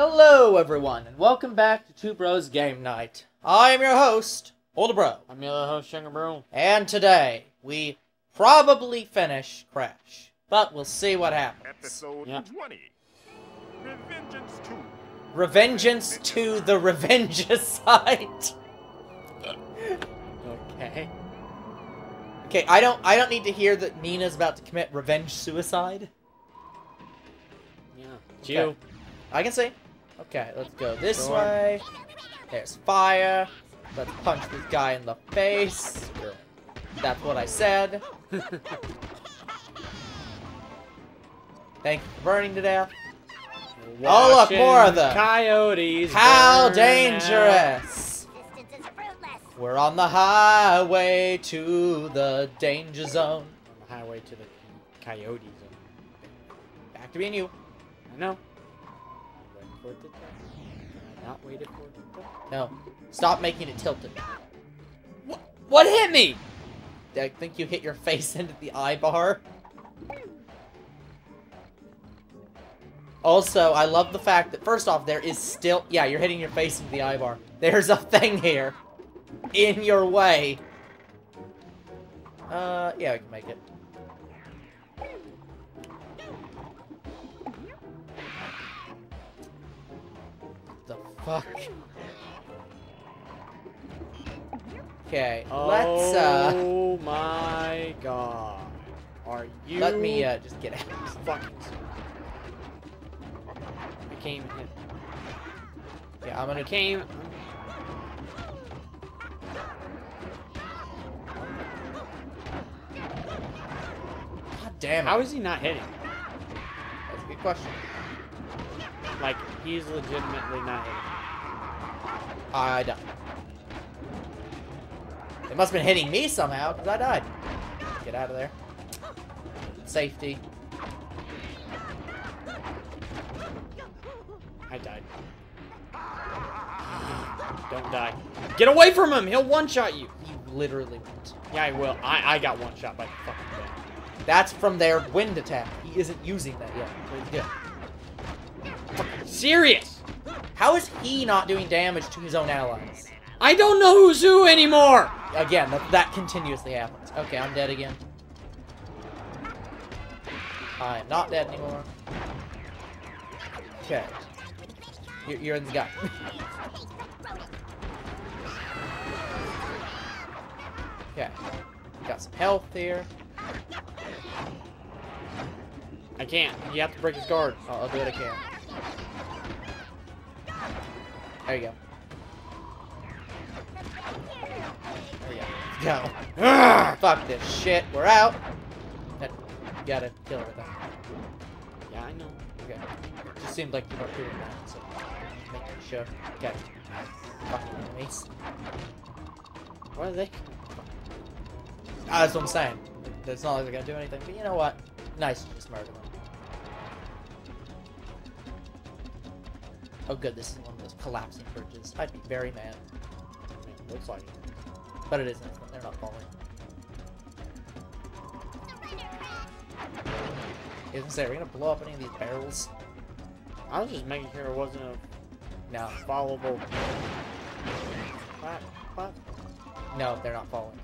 Hello, everyone, and welcome back to Two Bros Game Night. I am your host, Older Bro, I'm your other host, Younger Bro. and today we probably finish Crash, but we'll see what happens. Episode Yeah. 20. Revengeance 2. Revengeance to the Revengicide. Okay. Okay, I don't, I don't need to hear that Nina's about to commit revenge suicide. Yeah. It's you. I can see. Okay, let's go this Sure. way. There's fire. Let's punch this guy in the face. That's what I said. Thank you for burning to death. Oh, look, more of Watching them. Coyotes. How burn dangerous! Distance. We're on the highway to the danger zone. On the highway to the coyote zone. Back to being you. I know. Not for? No, stop making it tilted. What? What hit me? I think you hit your face into the eye bar. Also, I love the fact that, first off, there is still... Yeah, you're hitting your face into the eye bar. There's a thing here. In your way. Uh, yeah, we can make it. Fuck? Okay, let's, uh... Oh my god. Are you? Let me, uh, just get out. Fucking. I came. Yeah, I'm gonna... came. God damn it. How is he not hitting? That's a good question. Like he's legitimately not hitting. I died. They must have been hitting me somehow, because I died. Get out of there. Safety. I died. Don't die. Get away from him! He'll one-shot you! He literally won't. Yeah, I will. I, I got one-shot by the fucking thing. That's from their wind attack. He isn't using that yet. good. Serious! How is he not doing damage to his own allies? I don't know who's who anymore! Again, that, that continuously happens. Okay, I'm dead again. I am not dead anymore. Okay. You're, you're in the guy. okay. Got some health here. I can't. You have to break his guard. I'll, I'll do what I can. There you go. There we go. Let's go. Ugh! Fuck this shit. We're out. That, you gotta kill everything. Yeah, I know. Okay. Just seemed like you were doing that, so making sure. Okay. Fucking enemies. What are they? Ah, that's what I'm saying. It's not like they're gonna do anything, but you know what? Nice to just murder them. Oh good, this is one of those collapsing bridges. I'd be very mad. I mean, it looks like it. But it isn't. They're not falling. I was gonna say, are we gonna blow up any of these barrels? I was just making sure it wasn't a No. followable. What? What? No, they're not falling.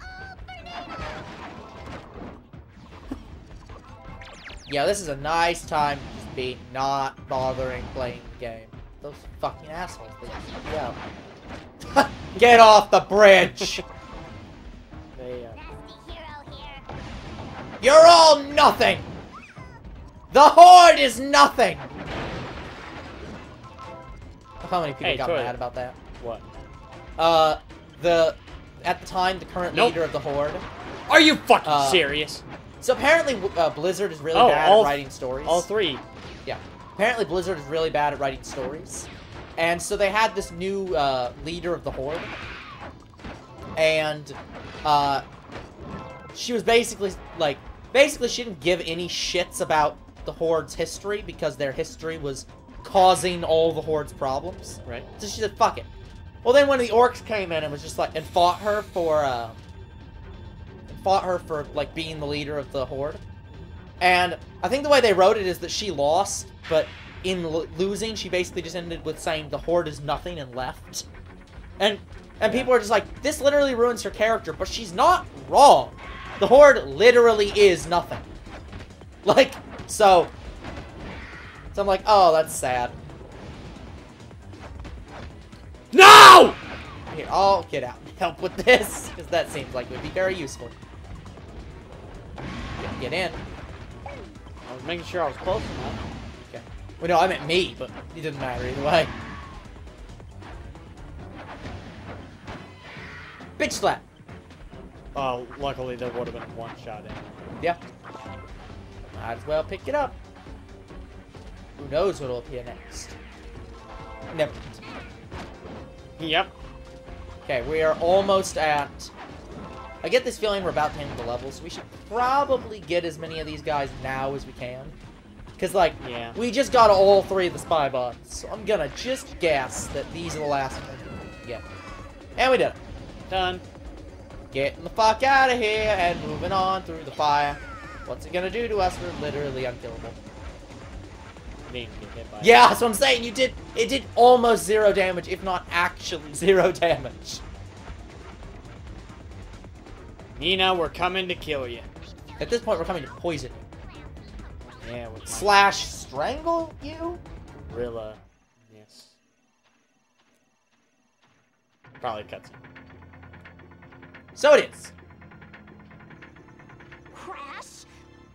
Yeah, this is a nice time to just be not bothering playing the game. Those fucking assholes, they just. Get off the bridge! They, uh, The hero here. You're all nothing! The Horde is nothing! How many people Hey, got mad about that? what? Uh, the... At the time, the current Nope. leader of the Horde. Are you fucking Uh, serious? So apparently, uh, Blizzard is really Oh, bad at writing stories. All three. Apparently, Blizzard is really bad at writing stories. And so they had this new uh, leader of the Horde. And uh, she was basically, like, basically she didn't give any shits about the Horde's history because their history was causing all the Horde's problems. Right. So she said, fuck it. Well, then when the orcs came in and was just like, and fought her for, uh, fought her for, like, being the leader of the Horde, And I think the way they wrote it is that she lost, but in lo- losing, she basically just ended with saying the horde is nothing and left. And and people are just like, this literally ruins her character, but she's not wrong. The horde literally is nothing. Like, so. So I'm like, oh, that's sad. No! Here, I'll get out and help with this, because that seems like it would be very useful. Get, get in. I was making sure I was close enough. Okay. Well, no, I meant me, but it didn't matter either way. Bitch slap. Uh, luckily there would have been one shot in. Yeah. Might as well pick it up. Who knows what'll appear next? Never. Yep. Okay, we are almost at... I get this feeling we're about to end the level, so we should probably get as many of these guys now as we can. Because, like, Yeah. we just got all three of the spy bots, so I'm gonna just guess that these are the last ones we get. And we did it. Done. Getting the fuck out of here and moving on through the fire. What's it gonna do to us? We're literally unkillable. Didn't get hit by Yeah, that's what I'm saying. You did. It did almost zero damage, if not actually zero damage. Nina, we're coming to kill you. At this point, we're coming to poison you. Yeah, with my Slash strangle you? gorilla. Yes. Probably cuts. So it is. Crash!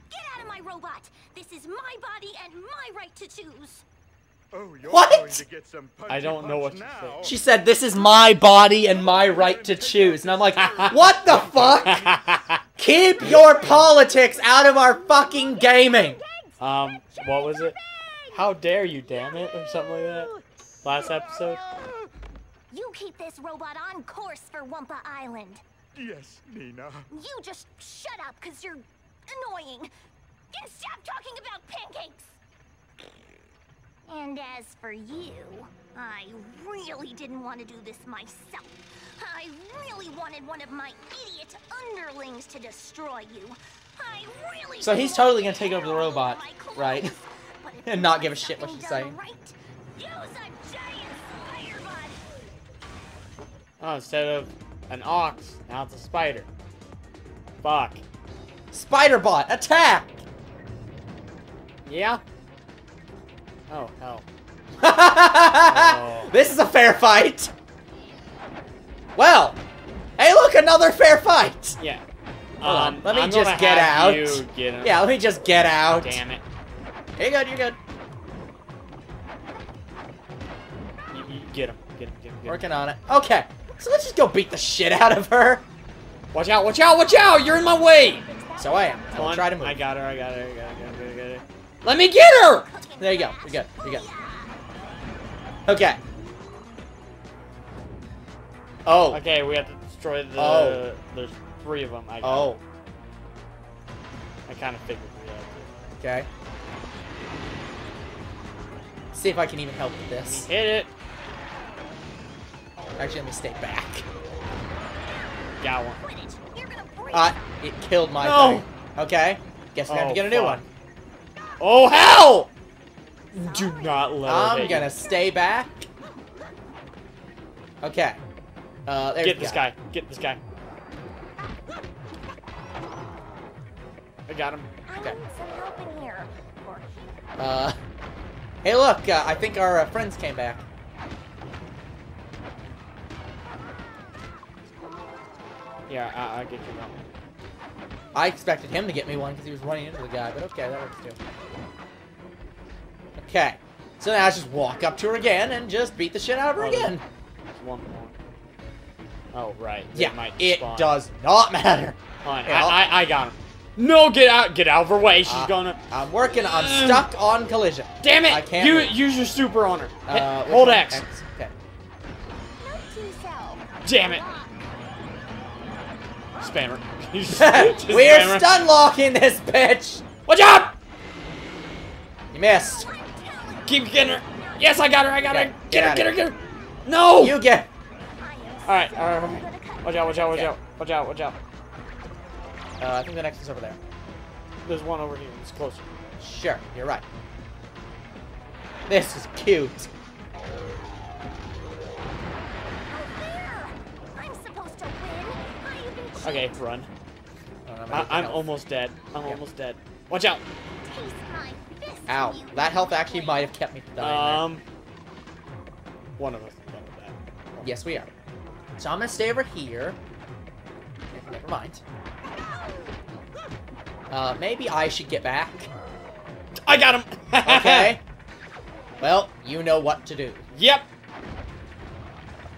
Get out of my robot! This is my body and my right to choose! Oh, you're What? going to get some I don't know what punch you now. She said, "This is my body and my right to choose," and I'm like, "What the fuck? Keep your politics out of our fucking gaming." um, what was it? How dare you, damn it, or something like that. Last episode. You keep this robot on course for Wumpa Island. Yes, Nina. You just shut up because you're annoying. And stop talking about pancakes! And as for you, I really didn't want to do this myself. I really wanted one of my idiot underlings to destroy you. I really So he's totally gonna take over the robot, right? And not give a shit what something she's saying. Right, use a giant. Oh, instead of an ox, now it's a spider. Fuck. Spiderbot, attack! Yeah? Oh, hell. Oh. This is a fair fight. Well, hey, look, another fair fight. Yeah. Hold on, Um, let me I'm just get out. Yeah, let me just get out. Damn it. You're good. You're good. You, you get him. Get him. Get him. Get him. Working on it. Okay, so let's just go beat the shit out of her. Watch out! Watch out! Watch out! You're in my way. So I am. I will try to move. I got her. I got her. I got her. I got her. I got her, I got her. Let me get her. There you go. You're good. You're good. Okay. Oh. Okay, we have to destroy the. Oh. There's three of them. I got Oh. I kind of figured we had to. Okay. See if I can even help with this. hit it. Actually, let me stay back. Got one. Quit it. You're gonna break. Uh, it killed my No. thing. Okay. Guess we have to Oh, get a new fuck. one. Oh hell! Do not let I'm hit gonna you. stay back. Okay. Uh, there Get this go. guy. Get this guy. I got him. I Okay. need some help in here. Uh, hey, look. Uh, I think our uh, friends came back. Yeah, I, I'll get you one. I expected him to get me one because he was running into the guy, but okay, that works too. Okay. So now I just walk up to her again and just beat the shit out of her Oh, again. One more. Oh right. They Yeah, it spawn. does not matter. Hold on, I'll- I, I, I got him. No, get out! Get out of her way! She's Uh, gonna. I'm working. I'm stuck on collision. Damn it! I can't You, move. use your super on her. Uh, which hold one? X. Okay. note to self. Damn it! Spammer. You just- just We're spammer. stun locking this bitch. Watch out! You missed. I'm telling Keep getting her. Yes, I got her. I got Okay, her. get Get, her. Get her. Get her. No. You get. All right. so All right. good Okay. at cutting Watch out. Watch out. Watch Okay. out. Watch out. Watch out. Uh, I think the next one's over there. there's one over here. It's closer. Sure, you're right. This is cute. Oh, there! I'm supposed to win. I even Okay, run. I don't have I, anything I'm almost dead. I'm Yeah. almost dead. Watch out. Taste my fist, Ow. That health actually might have kept me from dying Um, one of us is gonna die. there. Yes, we are. So I'm gonna stay over here. Never mind. Uh, maybe I should get back. I got him. Okay. well, you know what to do. yep.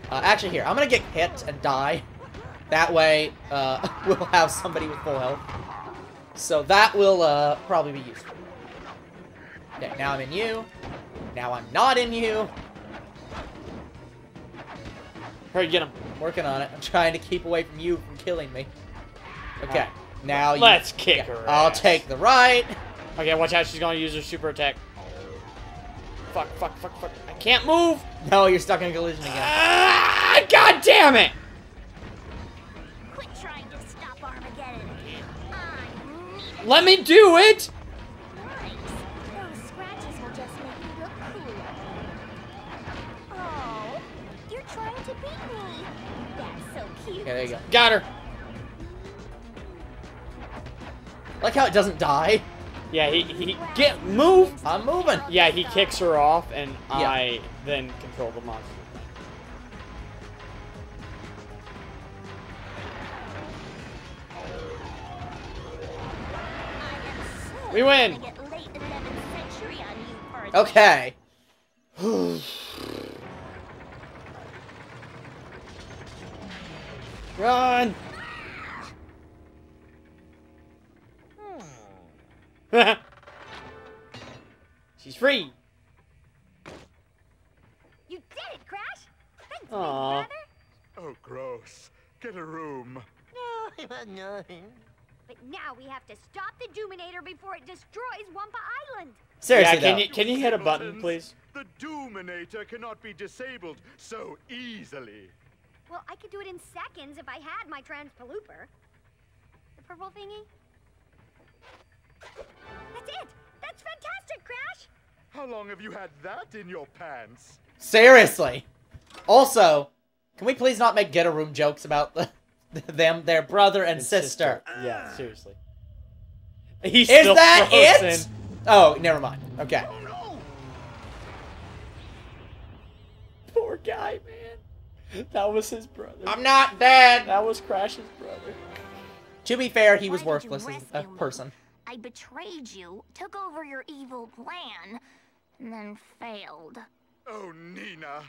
Uh, actually, here, I'm gonna get hit and die. That way, uh, we'll have somebody with full health. So that will, uh, probably be useful. Okay, now I'm in you. Now I'm not in you. Hurry, get him. I'm working on it. I'm trying to keep away from you from killing me. Okay, now you... Let's kick yeah, her I'll ass. take the right. Okay, watch out. She's gonna use her super attack. Fuck, fuck, fuck, fuck. I can't move. No, you're stuck in a collision again. Ah, God damn it. Quit trying to stop Armageddon. I it. Let me do it. Got her. Like how it doesn't die. Yeah, he, he get move. I'm moving. Yeah, he kicks her off, and Yeah. I then control the monster. I We win. gonna get late 11th century on you for a Okay. Run. Hmm. She's free. You did it, Crash! Thanks, big brother. Oh, gross. Get a room. No, nothing. But now we have to stop the Doominator before it destroys Wumpa Island. Seriously, yeah, can though. you can you hit a button, please? The Doominator cannot be disabled so easily. Well, I could do it in seconds if I had my transpalooper. The purple thingy? That's it! That's fantastic, Crash! How long have you had that in your pants? Seriously. Also, can we please not make get a room jokes about the, them, their brother and His sister? Ah. Yeah, seriously. He's Is still that it? Oh, never mind. Okay. Oh, Poor guy, man. That was his brother. I'm not dead. That was Crash's brother. To be fair, he was Why did you worthless as a person. I betrayed you, took over your evil plan, and then failed. Oh, Nina.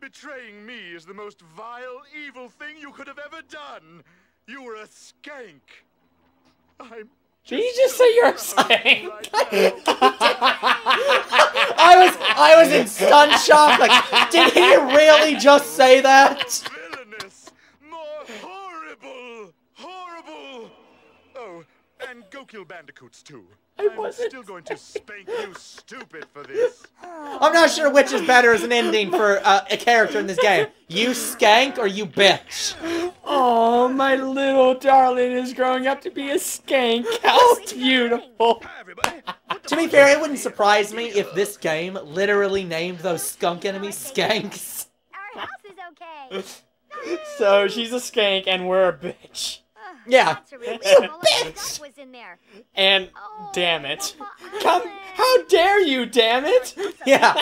Betraying me is the most vile, evil thing you could have ever done. You were a skank. I'm. Did you just say you're a so proud of you skank? I was I was in stunned shock. Like, did he really just say that? Villainous! More horrible! Horrible! Oh, and go kill bandicoots too. I I'm wasn't still going to spank you stupid for this. I'm not sure which is better as an ending for uh, a character in this game. You skank or you bitch. Oh, my little darling is growing up to be a skank. How beautiful. Hi, everybody. What the To be fair, it wouldn't surprise me if this game literally named those skunk enemies skanks. Our house is okay. So she's a skank and we're a bitch. Yeah. That's a relief. You All bitch. was in there. And Oh, damn it. Come, how dare you, damn it. Yeah.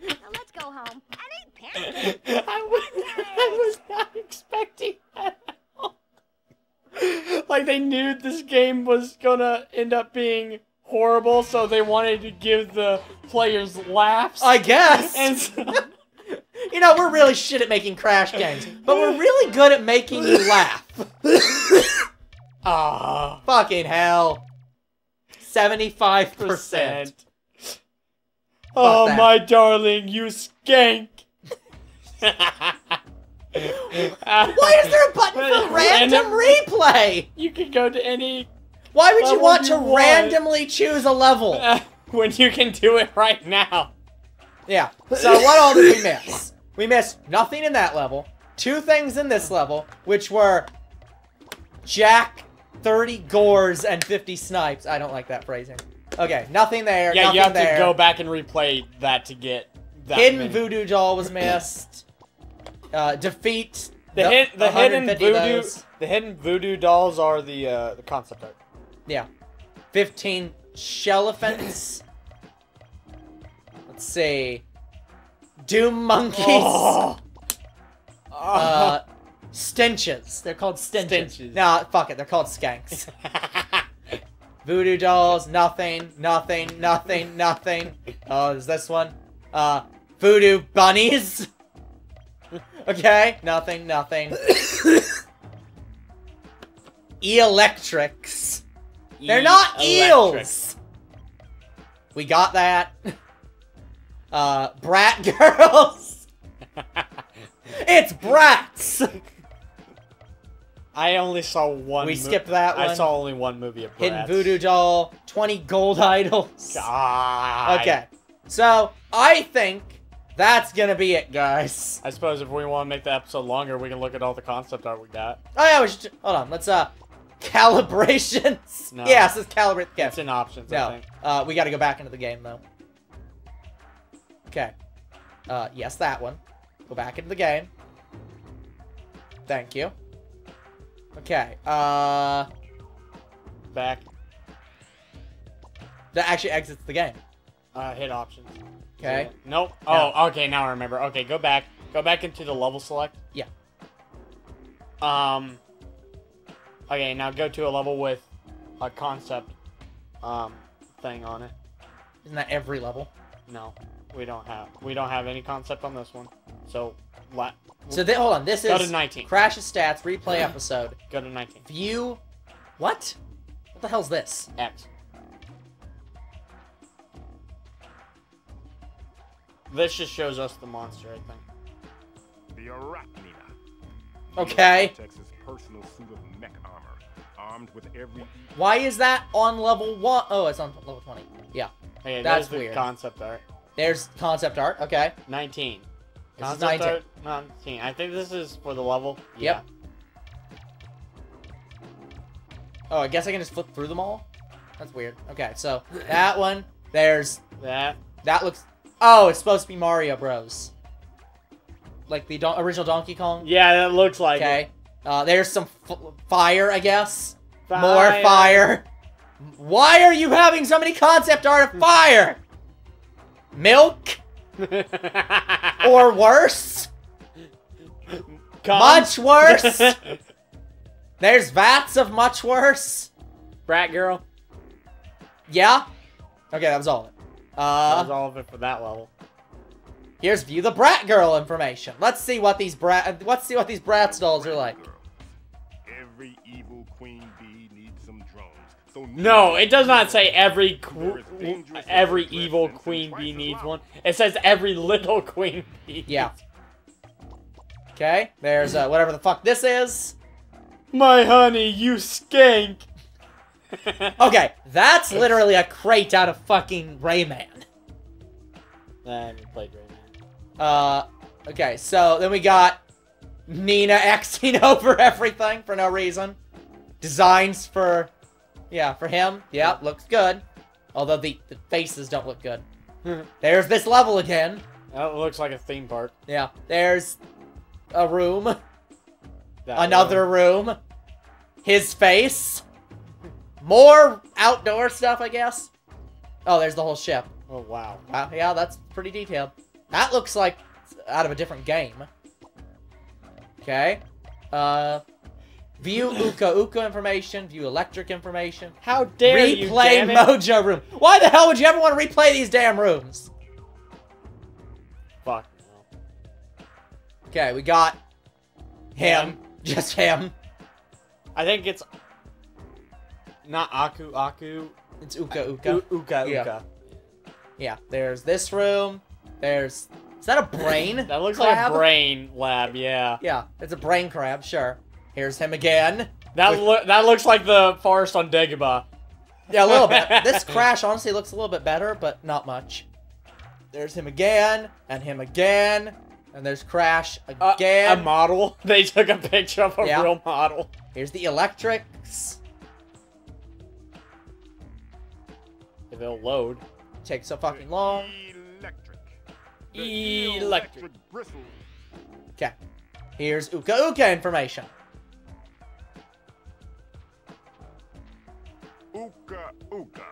Now let's go home and eat pancakes. I was, I was not expecting that. like they knew this game was gonna end up being horrible, so they wanted to give the players laughs. I guess. and so, You know, we're really shit at making crash games, but we're really good at making you laugh. ah, Fucking hell. 75%. percent. Oh my darling, you skank. Why is there a button for random replay? You can go to any Why would you want you to want. randomly choose a level? when you can do it right now. Yeah. So what all did we miss? We missed nothing in that level. Two things in this level, which were Jack 30 gores and 50 snipes. I don't like that phrasing. Okay, nothing there. Yeah, nothing you have there. to go back and replay that to get that Hidden many. voodoo doll was missed. Uh, defeat The, hid, the hidden voodoo, the hidden voodoo dolls are the uh, the concept art. Yeah. 15 Shellephants. Let's see. Doom monkeys. Oh. Uh, stenches. They're called stenches. Stenches. Nah, fuck it. They're called skanks. Voodoo dolls. Nothing. Nothing. Nothing. Nothing. Oh, is this one. Uh, voodoo bunnies. okay. Nothing. Nothing. Electrics. They're not Electric. eels. We got that. Uh, brat girls. it's brats. I only saw one. We skipped that I saw only one movie of brats. Hidden voodoo doll. 20 gold idols. God. Okay. So, I think that's gonna be it, guys. I suppose if we want to make the episode longer, we can look at all the concept art we got. Oh yeah, we should, hold on. Let's, uh, calibrations. No. Yes, let's calibrate the It's in options, I No, think. uh, we gotta go back into the game, though. Okay. Uh, yes, that one. Go back into the game. Thank you. Okay, uh... Back. That actually exits the game. Uh, hit options. Okay. Nope. No. Oh, okay. Now I remember. Okay, go back. Go back into the level select. Yeah. Um. Okay, now go to a level with a concept, um, thing on it. Isn't that every level? No, we don't have. We don't have any concept on this one. So, la- So, th hold on. This Go is to 19. Crash's stats, replay episode. go to 19. View... What? What the hell's this? X. This just shows us the monster, I think. The Arachnina. Okay. Texas personal suit of mech armor, armed with every Why is that on level 1? Oh, it's on level 20. Yeah. Okay, That's the weird. concept art. There's concept art. Okay. 19. This is Concept 19. art, 19. I think this is for the level. Yep. Oh, I guess I can just flip through them all? That's weird. Okay, so that one. There's... That. That looks... Oh, it's supposed to be Mario Bros. Like the original Donkey Kong. Yeah, that looks like it. Okay. Uh, there's some f- fire, I guess. More fire. Why are you having so many concept art of fire? Milk? Or worse? Come. Much worse? There's vats of much worse? Brat girl. Yeah? Okay, that was all of it. that was Uh, all of it for that level. here's view the brat girl information. Let's see what these brat let's see what these brats dolls are like. Every evil queen bee needs some drones. So No, it does not say every qu- There is dangerous every evil queen bee needs one. It says every little queen bee. Yeah. Okay, there's uh, whatever the fuck this is. My honey, you skank. Okay, that's literally a crate out of fucking Rayman. I haven't played Rayman. Uh, okay, so then we got Nina Xing over everything for no reason. Designs for, yeah, for him. Yeah, looks good. Although the, the faces don't look good. There's this level again. That looks like a theme park. Yeah, there's a room. That Another room. His face. More outdoor stuff, I guess. Oh, there's the whole ship. Oh wow. Wow, yeah, that's pretty detailed. That looks like out of a different game. Okay. Uh, view Uka Uka information. View electric information. How dare you, replay. Mojo room. Why the hell would you ever want to replay these damn rooms? Fuck. Okay, we got him. Him. Just him. I think it's not Aku Aku. It's Uka Uka. U- Uka Yeah. Uka. Yeah, there's this room. There's. Is that a brain? That looks like a brain lab. Yeah. Yeah, it's a brain crab, sure. Here's him again. That With- loo- that looks like the forest on Dagobah. Yeah, a little bit. This crash honestly looks a little bit better, but not much. There's him again, and him again, and there's Crash Uh, again. a model. They took a picture of a Yeah. real model. Here's the electrics. They'll load. Takes so fucking long. Electric. Electric. bristle. Okay. Here's Uka Uka information. Uka Uka.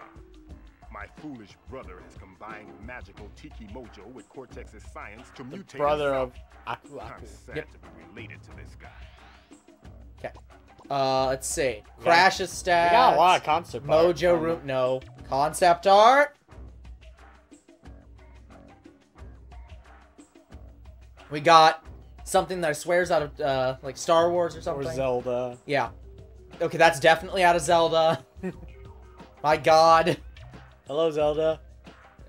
My foolish brother has combined magical Tiki Mojo with Cortex's science to The mutate brother of himself. Aku I'm Aku. sad Yep. to be related to this guy. Okay. Uh, let's see. We got- Crashes stats. We got a lot of concept art Mojo from room. No. Concept art. We got something that swears out of uh, like Star Wars or something. Or. Zelda. Yeah. Okay, that's definitely out of Zelda. My God. Hello, Zelda.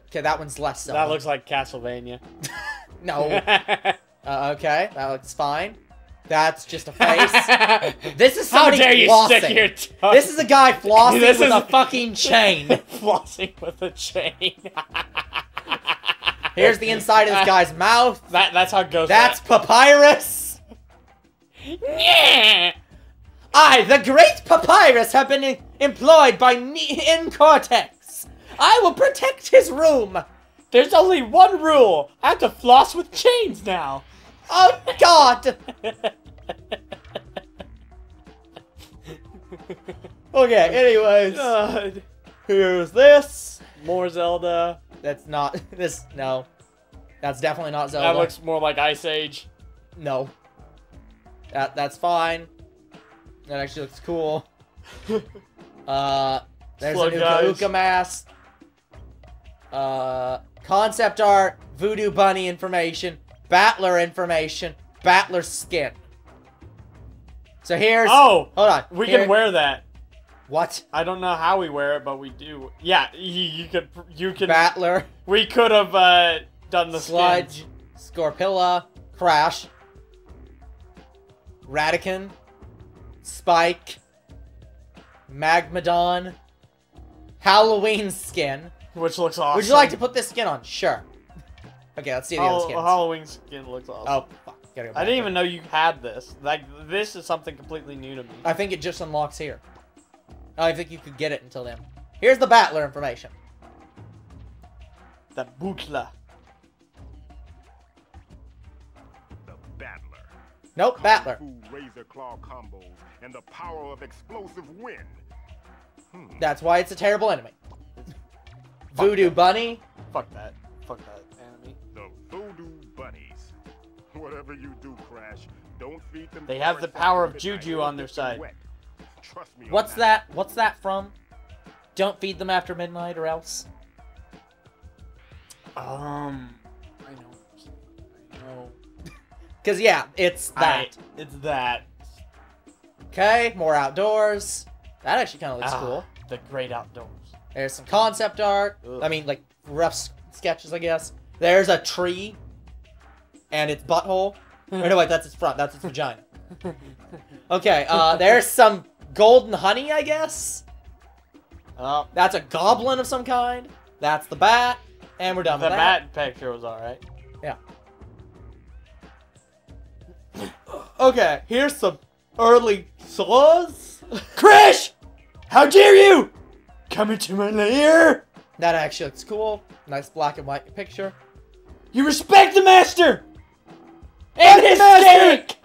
Okay, that one's less Zelda. That looks like Castlevania. no. uh, okay, that looks fine. That's just a face. this is How dare you flossing. stick your tongue? This is a guy flossing This with is- a fucking chain. flossing with a chain. Here's the inside of this guy's mouth. That that's how it goes. That's papyrus. yeah. I, the great papyrus, have been employed by me in Cortex. I will protect his room. There's only one rule. I have to floss with chains now. Oh God. Okay. Anyways, God. here's this. More Zelda. That's not this. No, that's definitely not Zelda. That looks more like Ice Age. no. That that's fine. That actually looks cool. uh, there's Slug an Uka guys. Uka mask. Uh, concept art, Voodoo Bunny information, Battler information, Battler skin. So here's. Oh, hold on. we Here- can wear that. what? I don't know how we wear it, but we do. Yeah, you, you could. You can. Battler, we could have uh, done the Sludge, skins. Scorpilla, Crash, Radican, Spike, Magmadon, Halloween skin. which looks awesome. Would you like to put this skin on? Sure. Okay, let's see the other skins. Halloween skin looks awesome. Oh. Gotta go I didn't there. even know you had this. Like this is something completely new to me. I think it just unlocks here. I think you could get it until then. Here's the Battler information. The Butla. The Battler. Nope, Battler. Fu razor claw combos and the power of explosive wind. Hmm. That's why it's a terrible enemy. Voodoo Bunny. Fuck that. Fuck that Whatever you do, Crash, don't feed them. They have the power of juju on their side. Trust me. What's that? What's that from? Don't feed them after midnight or else. Um, I know. I know. Cause yeah, it's that. I- it's that. Okay, more outdoors. That actually kind of looks Ah, cool. The great outdoors. There's some concept art. Ugh. I mean, like rough sketches, I guess. There's a tree, and its butthole. or no, wait, that's its front. That's its vagina. Okay, uh, there's some golden honey, I guess. Oh, That's a goblin of some kind. That's the bat, and we're done the with that. bat picture was alright. Yeah. okay, here's some early saws. Crash! How dare you! Come into my lair! That actually looks cool. Nice black and white picture. You respect the master! And his master! steak!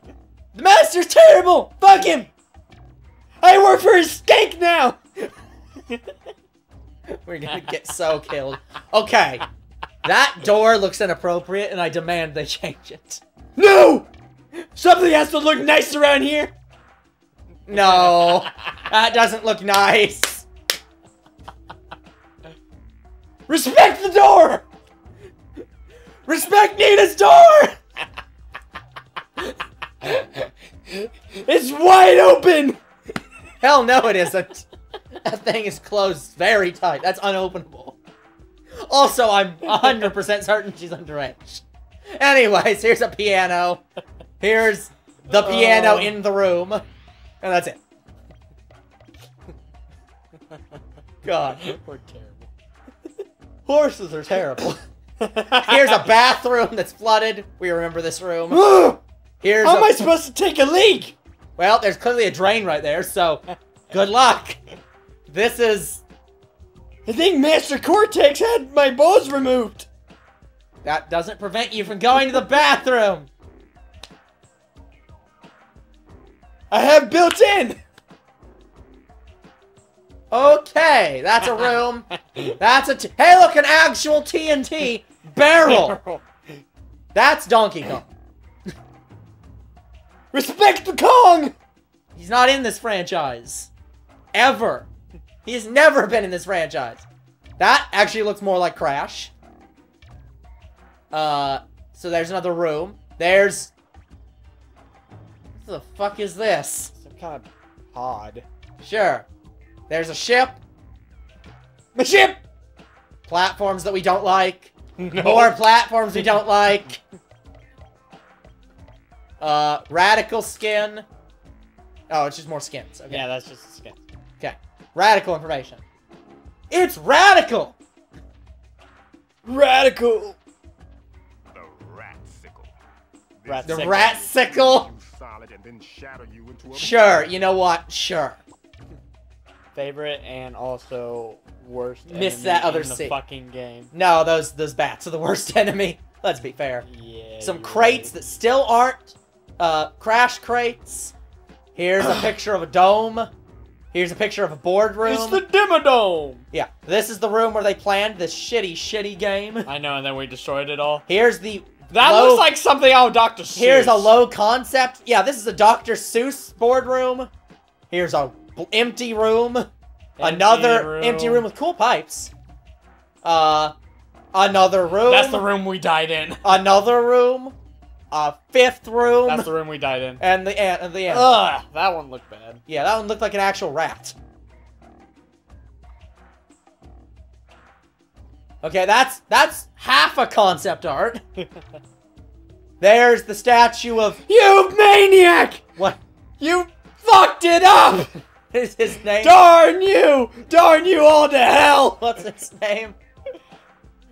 The master's terrible. Fuck him. I work for his skank now! We're gonna get so killed. Okay, that door looks inappropriate, and I demand they change it. No! Something has to look nice around here! No, that doesn't look nice. Respect the door! Respect Nina's door. It's wide open! Hell no, it isn't. That thing is closed very tight. That's unopenable. Also, I'm 100% certain she's underage. Anyways, here's a piano. Here's the piano Oh. in the room. And that's it. God, We're terrible. horses are terrible. Here's a bathroom that's flooded. We remember this room. How Here's am I supposed to take a leak? Well, there's clearly a drain right there, so good luck. This is I think Master Cortex had my balls removed. That doesn't prevent you from going to the bathroom. I have built in. Okay, that's a room. That's a. T- hey, look, an actual TNT barrel. That's Donkey Kong. Respect the Kong. He's not in this franchise. Ever. He's never been in this franchise. That actually looks more like Crash. Uh, so there's another room. There's... What the fuck is this? Some kind of pod. Sure. There's a ship. The ship. Platforms that we don't like. No. More platforms we don't like. Uh, radical skin. Oh, it's just more skins. Okay. Yeah, that's just a skin. Okay. Radical information. It's radical! Radical. The Ratcicle. Rat The Ratcicle? You solid and then shatter you into a Sure, you know what? Sure. Favorite and also worst. Miss enemy that other in the seat. fucking game. No, those those bats are the worst enemy. Let's be fair. Yeah. Some you're crates right. that still aren't uh, crash crates. Here's a picture of a dome. Here's a picture of a boardroom. It's the Dimmadome. Yeah, this is the room where they planned this shitty, shitty game. I know, and then we destroyed it all. Here's the That low- looks like something out of Dr. Seuss. Here's a low concept. Yeah, this is a Dr. Seuss boardroom. Here's a empty room. Another room. empty room with cool pipes. Uh, another room. That's the room we died in. Another room. A fifth room. That's the room we died in. and the and the end. Ugh, that one looked bad. Yeah, that one looked like an actual rat. Okay, that's that's half a concept art. There's the statue of You maniac! what You fucked it up! is his name? Darn you! Darn you all to hell! What's his name?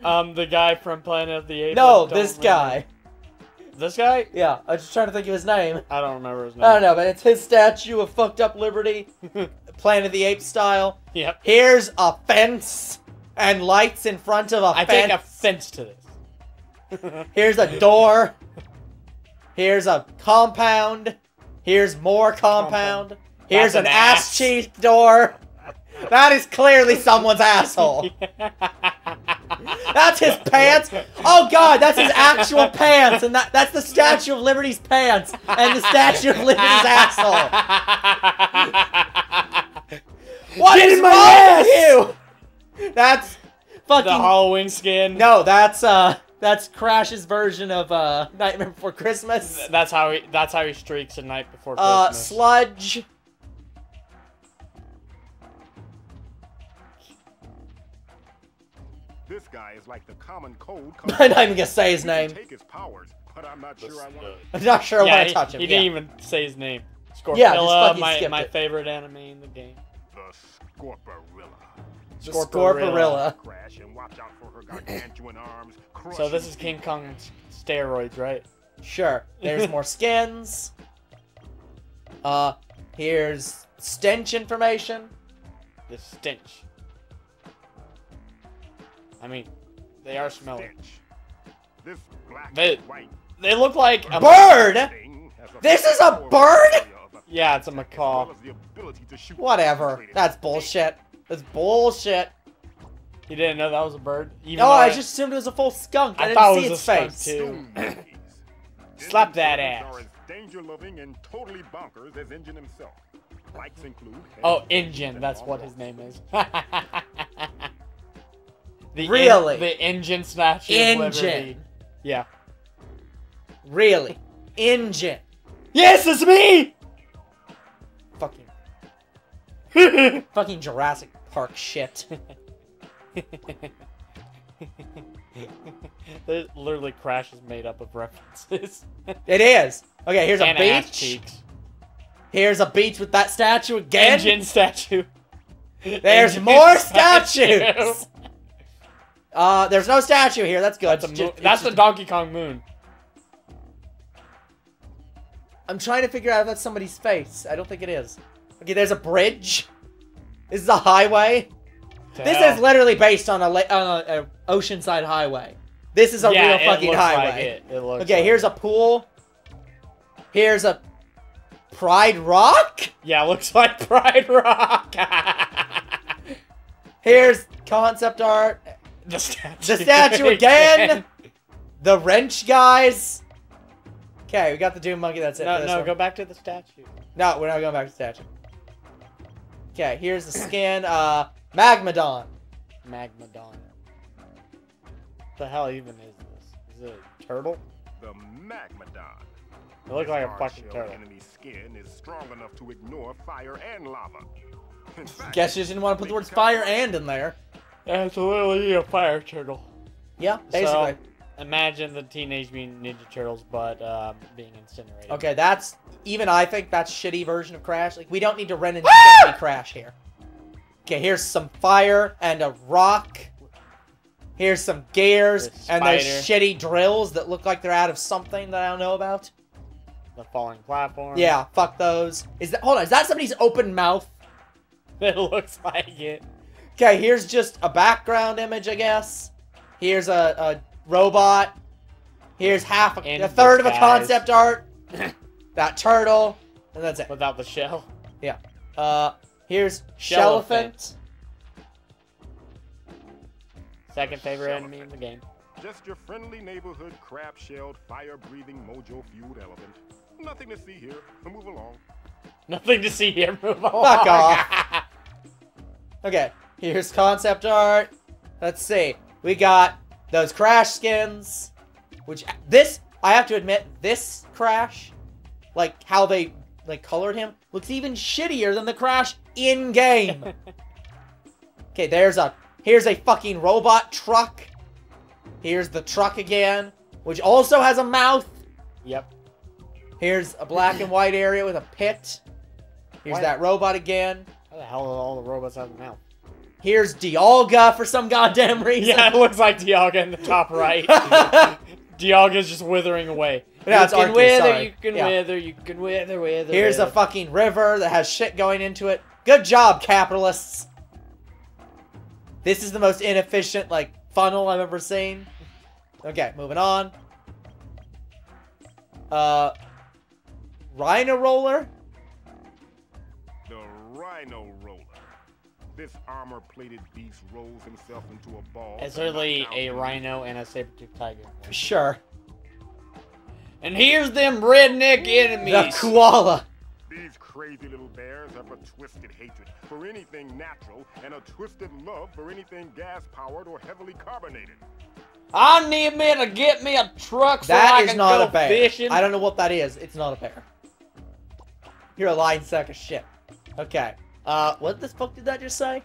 Um, the guy from Planet of the Apes. No, this remember. guy. This guy? Yeah, I was just trying to think of his name. I don't remember his name. I don't know, but it's his statue of fucked up Liberty, Planet of the Apes style. Yep. Here's a fence and lights in front of a I fence. I take offense to this. Here's a door. Here's a compound. Here's more compound. Here's That's an, an ass ass. cheek door. That is clearly someone's asshole. That's his pants. Oh god, that's his actual pants, and that, that's the Statue of Liberty's pants, and the Statue of Liberty's asshole. What Get is in my wrong with you? That's fucking the Halloween skin. no. That's uh, that's Crash's version of uh, Nightmare Before Christmas. That's how he. That's how he streaks a night before Christmas. Uh, Sludge. This guy is like the common cold. I'm not even gonna say his name. Take his powers, but I'm not This sure I want good. I'm not sure I want to touch him. he didn't even say his name. Scorpilla, Yeah, just fucking my, my it. favorite anime in the game. the Scorporilla. The Scorporilla. Scorporilla. Crash and watch out for her gargantuan arms. So this is King you. Kong's steroids, right? Sure. There's more skins. Uh, here's stench information. The stench. I mean, they are smelly. This black They- white They look like a Bird. thing This is a bird? Yeah, it's a macaw. well as the ability to shoot Whatever. That's bullshit. That's bullshit. You didn't know that was a bird? Even No, I just assumed it was a full skunk. I, I didn't thought it see was a its skunk, face. too. Slap that ass. Danger-loving and totally bonkers as N. Gin himself. Likes include Oh, heavy engine. That's what his name is. the en- Really? the N. Gin statue. of N. Gin. Yeah. Really. N. Gin. Yes, it's me. Fucking. Fucking Jurassic Park shit. There's literally Crash is made up of references. It is. Okay, here's a and ass beach. Here's a beach with that statue again. N. Gin statue. There's N. Gin more statue. Uh, there's no statue here. That's good. That's, just- that's the Donkey Kong moon. I'm trying to figure out if that's somebody's face. I don't think it is. Okay, there's a bridge. This is a highway. This is literally based on a, on a, a Oceanside highway. This is a yeah, real it fucking looks highway. Like it. It looks Okay, like here's it. a pool. Here's a Pride Rock. Yeah, looks like Pride Rock. Here's concept art. The statue. The statue again. The wrench guys. Okay, we got the Doom Monkey. That's it. for No, this no, one. go back to the statue. No, we're not going back to the statue. Okay, here's the skin. Uh, Magmadon. Magmadon. What the hell even is this? Is it a turtle? The Magmadon. It looks like a fucking shell turtle. enemy skin is strong enough to ignore fire and lava. Fact, Guess you didn't want to put the words fire and in there. It's literally a fire turtle. Yeah, basically. So, imagine the Teenage Mutant Ninja Turtles, but um, being incinerated. Okay, that's even I think that's shitty version of Crash. Like we don't need to Ren and Stimpy Crash here. Okay, here's some fire and a rock. Here's some gears and those shitty drills that look like they're out of something that I don't know about. The falling platform. Yeah, fuck those. Is that hold on? Is that somebody's open mouth? it looks like it. Okay, here's just a background image, I guess. Here's a, a robot. Here's half a, a third of a concept art. that turtle, and that's it. Without the shell. Yeah. Uh, here's Shellephant. Shellephant. Second favorite enemy in the game. just your friendly neighborhood crab-shelled, fire-breathing, mojo-fueled elephant. Nothing to see here. Move along. Nothing to see here. Move along. Fuck off. Okay, here's concept art. Let's see. We got those Crash skins, which this I have to admit, this Crash, like how they like colored him, looks even shittier than the Crash in game. okay, there's a here's a fucking robot truck. Here's the truck again, which also has a mouth. yep. Here's a black and white area with a pit. Here's Why- that robot again. How the hell do all the robots have a mouth? Here's Dialga for some goddamn reason. Yeah, it looks like Dialga in the top right. Dialga's just withering away. No, you it's can Arceus, wither, sorry. you can Yeah. wither, you can wither, wither. Here's a fucking river that has shit going into it. Good job, capitalists. This is the most inefficient, like, funnel I've ever seen. Okay, moving on. Uh, Rhino Roller? The Rhino Roller. This armor-plated beast rolls himself into a ball. It's to literally a rhino and a saber-toothed tiger. Sure. And here's them redneck enemies. The enemies. koala. These crazy little bears have a twisted hatred for anything natural and a twisted love for anything gas-powered or heavily carbonated. I need me to get me a truck so That I is can not go a bear. fishing. I don't know what that is. It's not a bear. You're a lying sack of shit. Okay. Uh, what the fuck did that just say?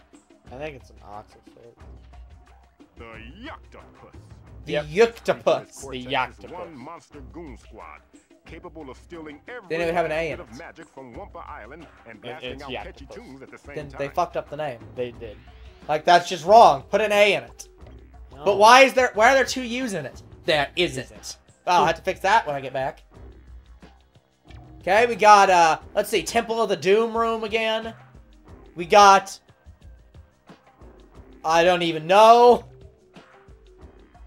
I think it's an octopus. The Yuktopus. The Yep. Yuktopus. The The Yuktopus. One monster goon squad, capable of stealing every They didn't have an A bit in it. magic from Wumpa Island and It- blasting it's out catchy tunes at the same Then time. they fucked up the name. They did. Like that's just wrong. Put an A in it. No. But why is there? Why are there two U's in it? There isn't. Oh, I'll have to fix that when I get back. Okay, we got uh, let's see, Temple of the Doom room again. We got. I don't even know.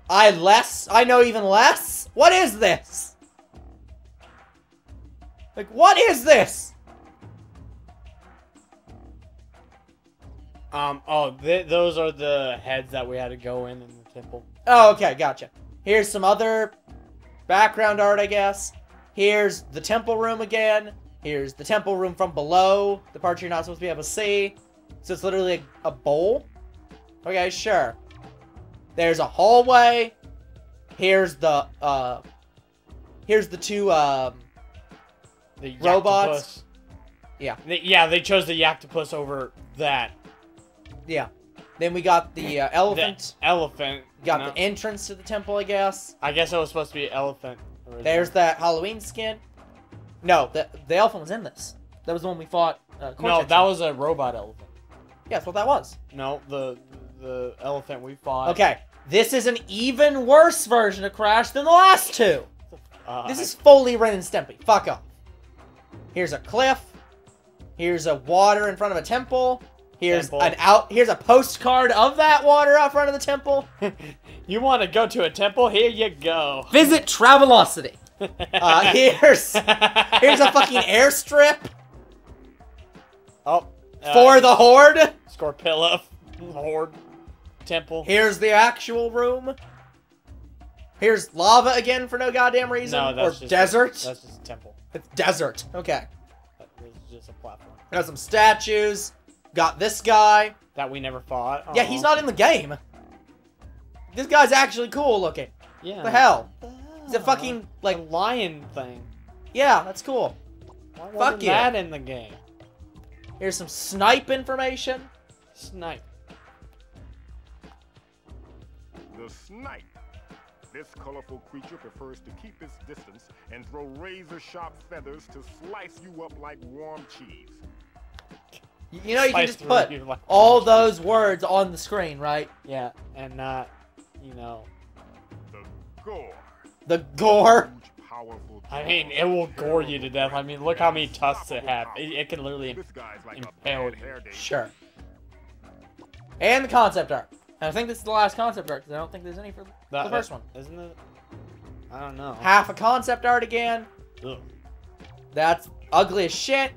I less. I know even less. What is this? Like, what is this? Um. Oh, th- those are the heads that we had to go in in the temple. Oh, okay, gotcha. Here's some other background art, I guess. Here's the temple room again. Here's the temple room from below, the part you're not supposed to be able to see. So it's literally a, a bowl. Okay, sure. There's a hallway. Here's the uh here's the two um The Robots? Yeah. Yeah, they chose the Yactopus over that. yeah. Then we got the uh, The elephant. elephant. got no. the entrance to the temple, I guess. I guess it was supposed to be elephant. originally. There's that Halloween skin. No, the the elephant was in this. That was the one we fought. Uh, No, that was a robot elephant. Yeah, that's what that was. No, the the elephant we fought. Okay, this is an even worse version of Crash than the last two. Uh, This is fully Ren and Stimpy. Fuck off. Here's a cliff. Here's a water in front of a temple. Here's Temple. an out. Here's a postcard of that water out front of the temple. You want to go to a temple? Here you go. Visit Travelocity. Uh, here's here's a fucking airstrip oh, uh, for the horde. Scorpilla Horde Temple. Here's the actual room. Here's lava again for no goddamn reason. No, that's or just desert. That's just a temple. It's desert. Okay. That is just a platform Got some statues. Got this guy. that we never fought. Yeah, he's not in the game. This guy's actually cool looking. Yeah. What the hell? He's a fucking like the lion thing. yeah, that's cool. Why Fuck wasn't you. that in the game? Here's some snipe information. Snipe. The snipe. This colorful creature prefers to keep its distance and throw razor-sharp feathers to slice you up like warm cheese. You know you can just put like- all those words on the screen, right? Yeah, and not, you know. The gore. The gore. I mean, it will gore you to death. I mean, look how many tusks it unstoppable have. It, it can literally. Like impale you. hair. Sure. And the concept art. And I think this is the last concept art because I don't think there's any for That- the first one. Isn't it? I don't know. Half a concept art again. Ugh. That's ugly as shit.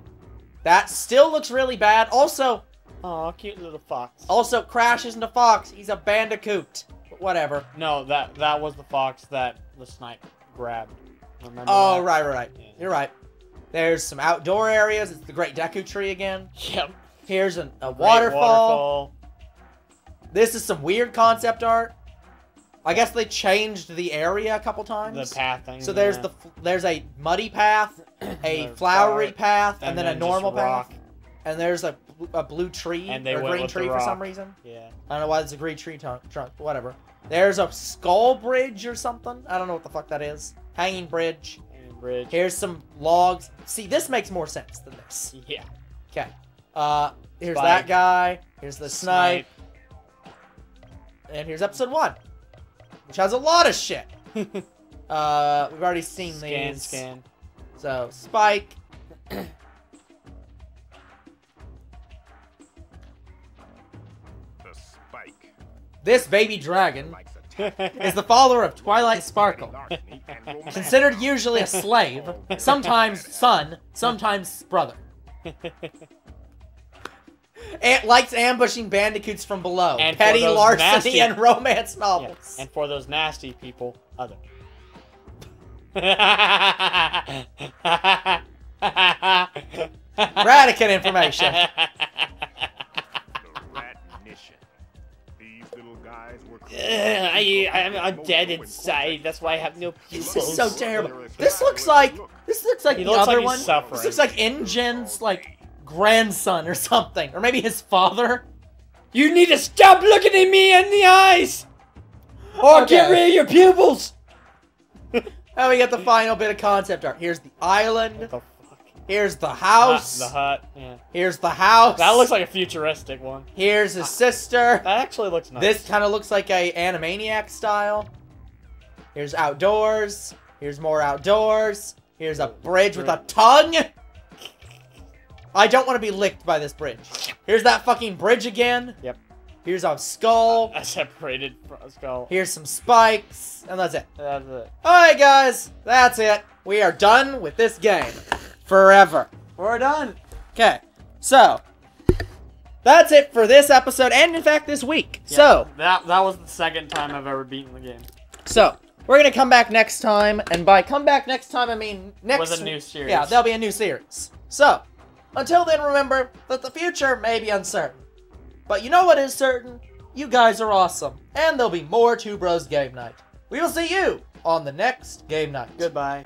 That still looks really bad. Also, oh, cute little fox. also crashes into Fox. He's a bandicoot. Whatever. No, that that was the fox that the snipe grabbed. Remember? Oh, that? right, right, right. Yeah. You're right. There's some outdoor areas. It's the Great Deku Tree again. Yep. Here's an, a waterfall. waterfall. This is some weird concept art. I guess they changed the area a couple times. The path thing. So there's yeah. the there's a muddy path, a flowery flower, path, and, then, a normal path, and there's a, a blue tree And they or green tree for some reason. Yeah. I don't know why there's a green tree trunk, trunk, whatever. There's a skull bridge or something. I don't know what the fuck that is. Hanging bridge. And bridge. Here's some logs. See, this makes more sense than this. Yeah. Okay. Uh, here's Spike. that guy. Here's the snipe. And here's episode one, which has a lot of shit. Uh, we've already seen Scan, these. scan. So Spike. This baby dragon is the follower of Twilight Sparkle. larceny, and romance. Considered usually a slave, sometimes son, sometimes brother. It likes ambushing bandicoots from below, And petty larceny, nasty- and romance Yeah. novels. And for those nasty people, other. Radican information. I, I'm, I'm dead inside. That's why I have no pupils. This is so terrible. This looks like this looks like He the looks other like one. suffering. This looks like N. Gin's like grandson or something, or maybe his father. You need to stop looking at me in the eyes, or Okay. get rid of your pupils. And we got the final bit of concept art. Here's the island. What the fuck? Here's the Hut, house. the hut. Yeah. Here's the house. That looks like a futuristic one. Here's his sister. That actually looks nice. This kind of looks like a Animaniac style. Here's outdoors. Here's more outdoors. Here's a bridge with a tongue. I don't want to be licked by this bridge. Here's that fucking bridge again. Yep. Here's a skull. I separated a skull. Here's some spikes. And that's it. That's it. Alright, guys. That's it. We are done with this game. Forever. We're done. Okay. So, that's it for this episode, and in fact, this week. Yeah, So, that that was the second time I've ever beaten the game So, we're gonna come back next time, and by come back next time, I mean next. with a new series. Yeah, there'll be a new series. So, until then, remember that the future may be uncertain, but you know what is certain? You guys are awesome, and there'll be more Two Bros Game Night. We will see you on the next game night. Goodbye.